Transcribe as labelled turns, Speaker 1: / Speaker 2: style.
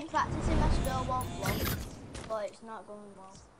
Speaker 1: practicing my one one, but it's not going well.